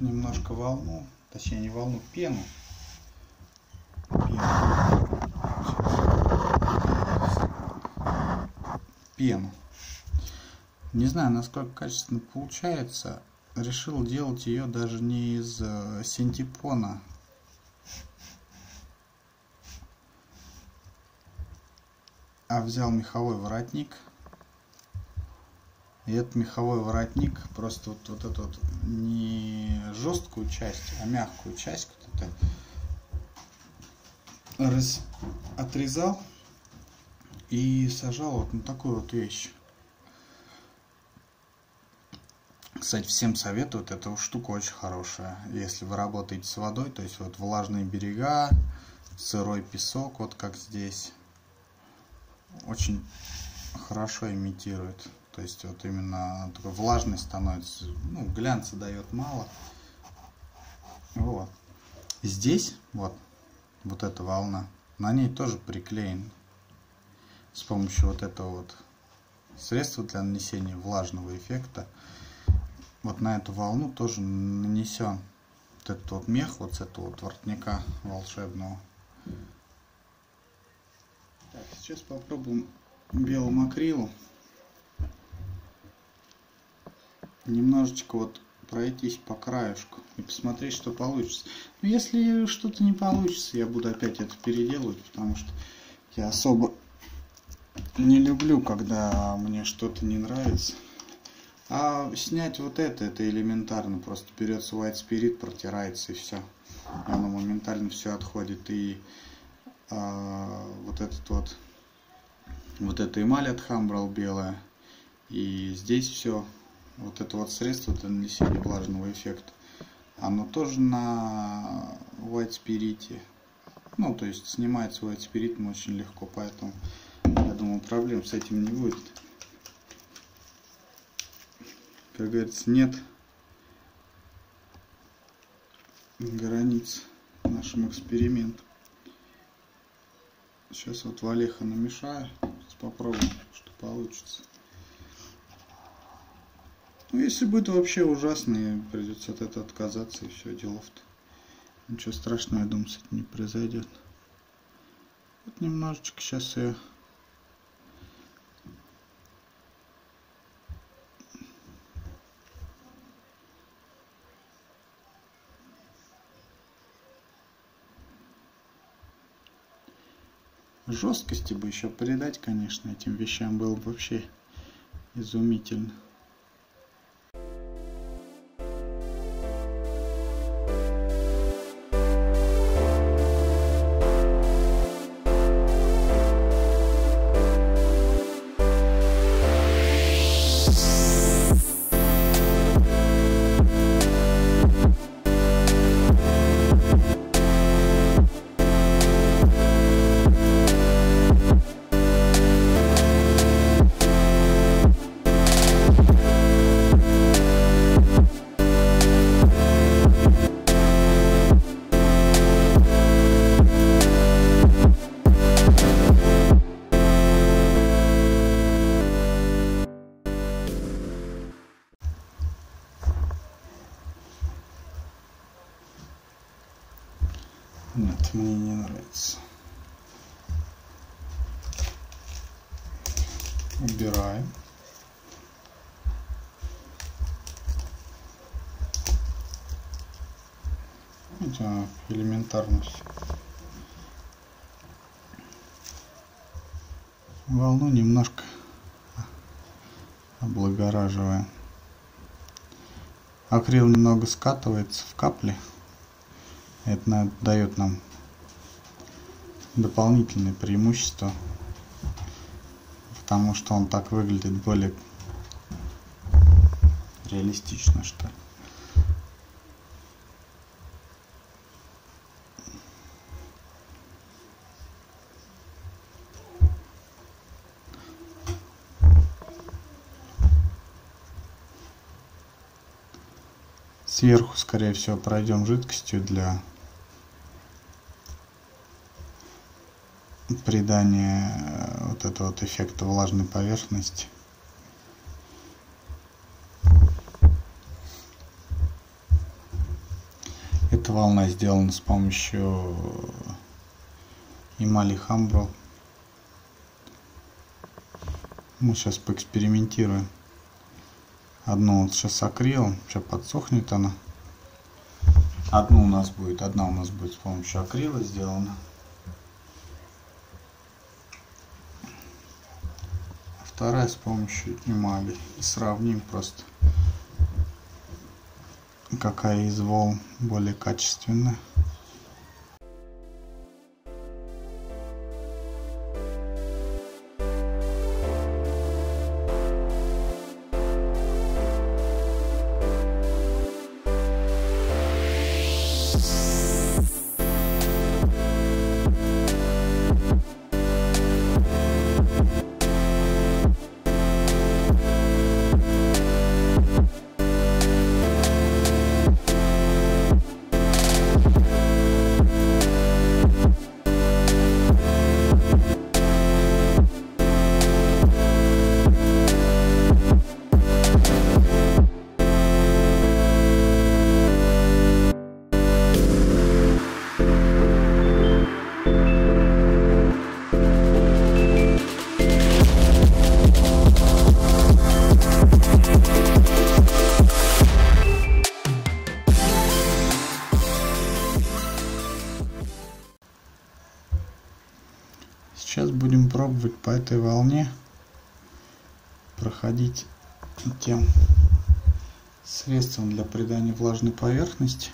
немножко волну, точнее не волну, пену. Пену. Пену. Не знаю, насколько качественно получается. Решил делать ее даже не из э, синтепона, а взял меховой воротник. И этот меховой воротник просто вот, вот эту вот не жесткую часть, а мягкую часть вот это раз, отрезал и сажал вот на такую вот вещь. Кстати, всем советую, вот эта штука очень хорошая. Если вы работаете с водой, то есть вот влажные берега, сырой песок, вот как здесь очень хорошо имитирует. То есть вот именно влажный становится, ну, глянца дает мало. Вот. Здесь вот, вот эта волна, на ней тоже приклеен с помощью вот этого вот средства для нанесения влажного эффекта. Вот на эту волну тоже нанесен вот этот вот мех вот с этого вот воротника волшебного. Так, сейчас попробуем белым акрилом. Немножечко вот пройтись по краешку и посмотреть, что получится. Но если что-то не получится, я буду опять это переделывать, потому что я особо не люблю, когда мне что-то не нравится. А снять вот это, это элементарно. Просто берется white spirit, протирается и все. И оно моментально все отходит. И а, вот этот вот вот эта эмаль от Хамбрал белая и здесь все вот это вот средство для нанесения влажного эффекта оно тоже на white spirit ну то есть снимается white spirit очень легко поэтому я думаю проблем с этим не будет как говорится нет границ нашим экспериментам Сейчас вот Валеха намешаю. Попробуем, что получится. Ну, если будет вообще ужасно, придется от этого отказаться и все, делов-то. Ничего страшного, я думаю, с этим не произойдет. Вот немножечко сейчас я жесткости бы еще придать, конечно, этим вещам было бы вообще изумительно. Это элементарно все. Волну немножко облагораживаем. Акрил немного скатывается в капли. Это дает нам дополнительное преимущество, потому что он так выглядит более реалистично, что ли. Сверху, скорее всего, пройдем жидкостью для придания э, вот этого вот эффекта влажной поверхности. Эта волна сделана с помощью эмали Хамбро. Мы сейчас поэкспериментируем. Одну вот сейчас акрилом, сейчас подсохнет она. Одну у нас будет, одна у нас будет с помощью акрила сделана. А вторая с помощью эмали. И сравним просто, какая из волн более качественная. Пробовать по этой волне проходить тем средством для придания влажной поверхности.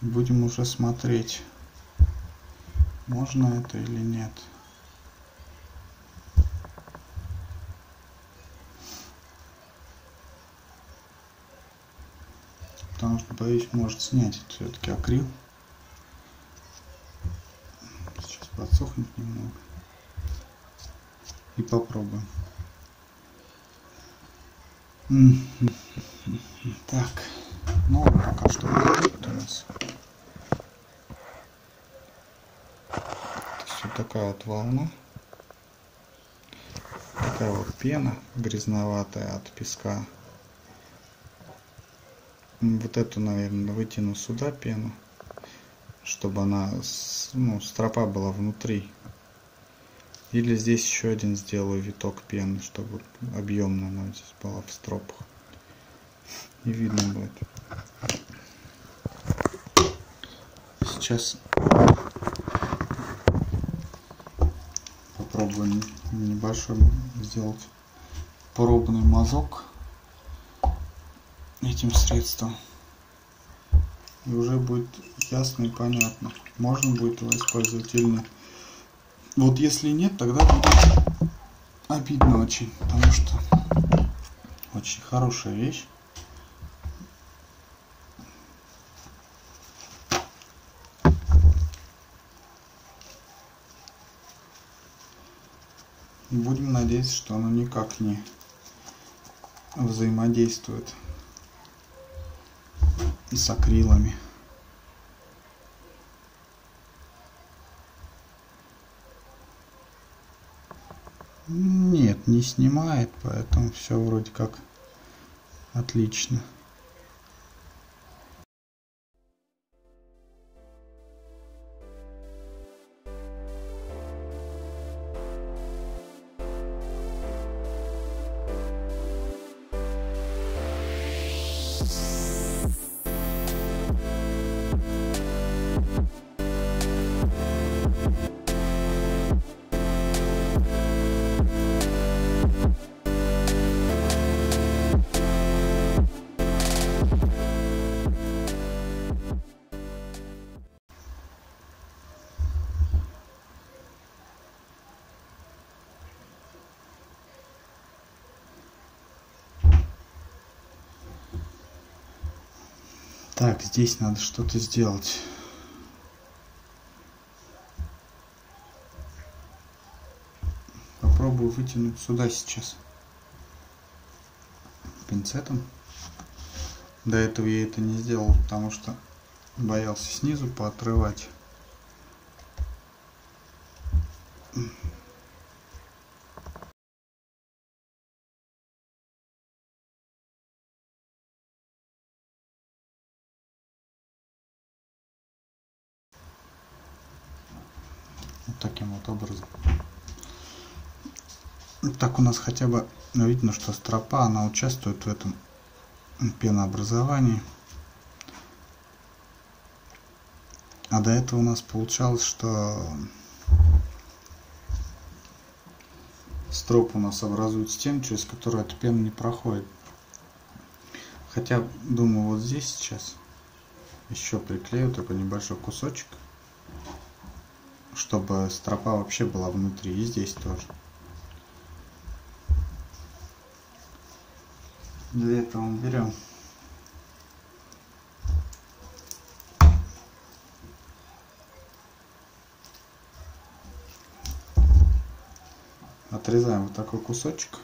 Будем уже смотреть, можно это или нет. Потому что, боюсь, может снять все-таки акрил подсохнет немного. И попробуем. Так, ну пока что у нас. Вот такая вот волна. Такая вот пена грязноватая от песка. Вот эту, наверное, вытяну сюда пену чтобы она, ну, стропа была внутри. Или здесь еще один сделаю виток пены, чтобы объемно она здесь была в стропах. И видно будет. Сейчас попробуем небольшой сделать пробный мазок этим средством и уже будет ясно и понятно. Можно будет его использовать или нет. Вот если нет, тогда будет обидно очень, потому что очень хорошая вещь. Будем надеяться, что оно никак не взаимодействует с акрилами. Нет, не снимает, поэтому все вроде как отлично. Так, здесь надо что-то сделать. Попробую вытянуть сюда сейчас пинцетом. До этого я это не сделал, потому что боялся снизу поотрывать. Так у нас хотя бы видно, что стропа, она участвует в этом пенообразовании. А до этого у нас получалось, что строп у нас образует стену, через которую эта пена не проходит. Хотя, думаю, вот здесь сейчас еще приклею такой небольшой кусочек, чтобы стропа вообще была внутри, и здесь тоже. Для этого берем отрезаем вот такой кусочек.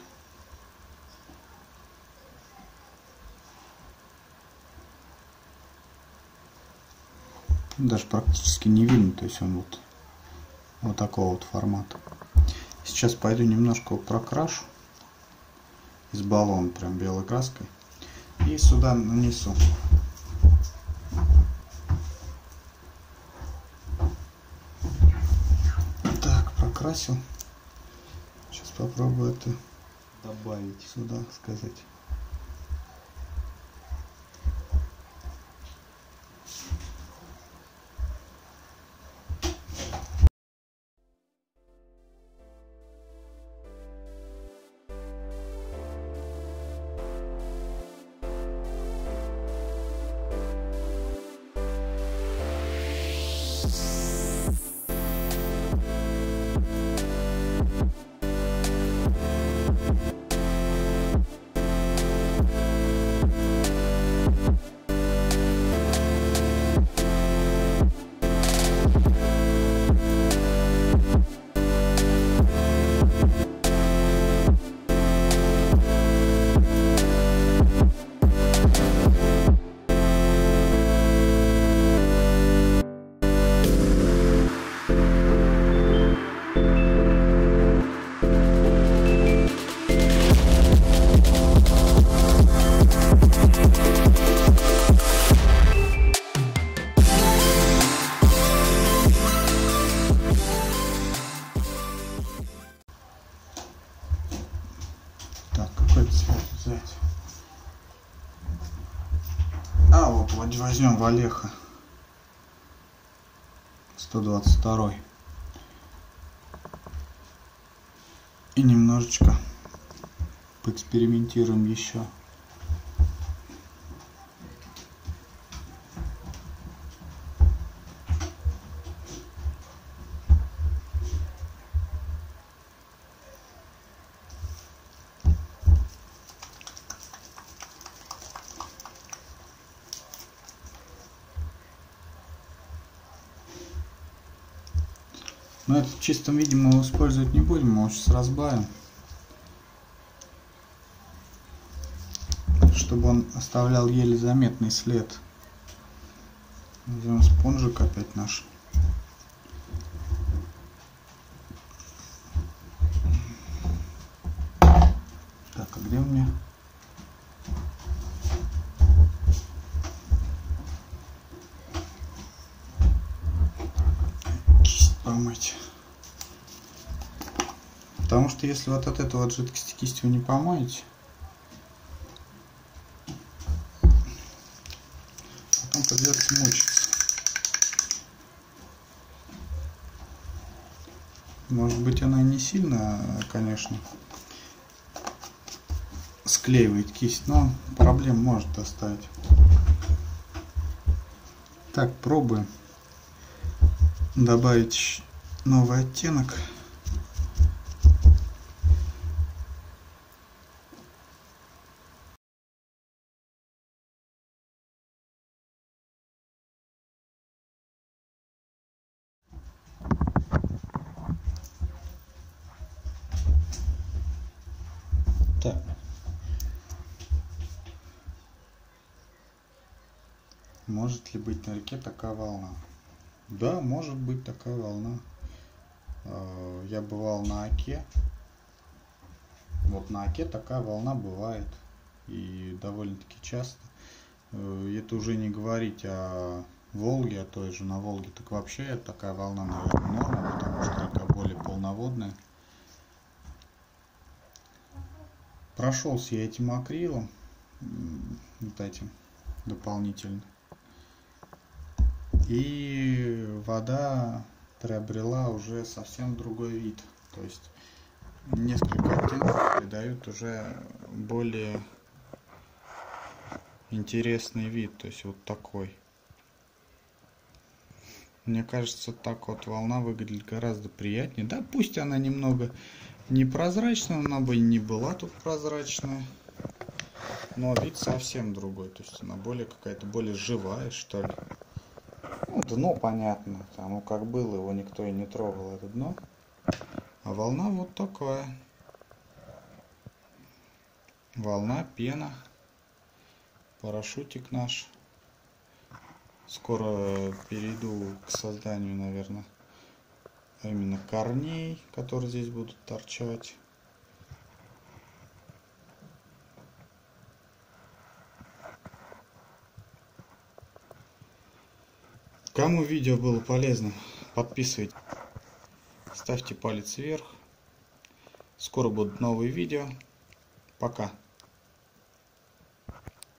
Даже практически не видно, то есть он вот, вот такого вот формата. Сейчас пойду немножко прокрашу из баллона прям белой краской и сюда нанесу. Так, прокрасил попробую это добавить сюда, сказать. Валеха 122 и немножечко поэкспериментируем еще чистом виде мы его использовать не будем, мы его сейчас разбавим. Чтобы он оставлял еле заметный след. Возьмем спонжик опять наш. Так, а где у меня? Потому что если вот от этого от жидкости кистью не помоете, потом придется мучиться. Может быть она не сильно, конечно, склеивает кисть, но проблем может доставить. Так, пробуем добавить новый оттенок. Может ли быть на реке такая волна? Да, может быть такая волна. Э, я бывал на Оке. Вот на Оке такая волна бывает. И довольно-таки часто. Э, это уже не говорить о Волге, а той же на Волге, так вообще такая волна, наверное, норма, потому что река более полноводная. Прошелся я этим акрилом, вот этим дополнительно. И вода приобрела уже совсем другой вид. То есть несколько оттенков придают уже более интересный вид. То есть вот такой. Мне кажется, так вот волна выглядит гораздо приятнее. Да, пусть она немного непрозрачная, она бы не была тут прозрачная. Но вид совсем другой. То есть она более какая-то более живая, что ли. Дно понятно. Там, как было, его никто и не трогал, это дно. А волна вот такая. Волна, пена. Парашютик наш. Скоро перейду к созданию, наверное, именно корней, которые здесь будут торчать. Кому видео было полезным, подписывайтесь, ставьте палец вверх. Скоро будут новые видео. Пока.